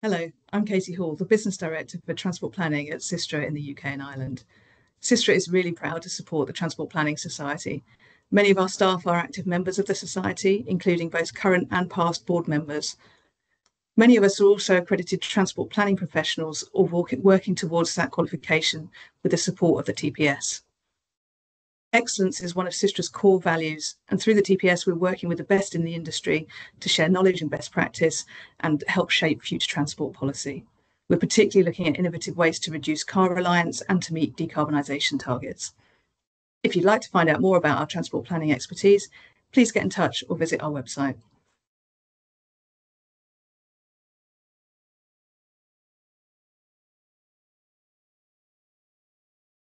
Hello, I'm Katie Hall, the Business Director for Transport Planning at SYSTRA in the UK and Ireland. SYSTRA is really proud to support the Transport Planning Society. Many of our staff are active members of the Society, including both current and past board members. Many of us are also accredited transport planning professionals or working towards that qualification with the support of the TPS. Excellence is one of SYSTRA's core values, and through the TPS, we're working with the best in the industry to share knowledge and best practice and help shape future transport policy. We're particularly looking at innovative ways to reduce car reliance and to meet decarbonisation targets. If you'd like to find out more about our transport planning expertise, please get in touch or visit our website.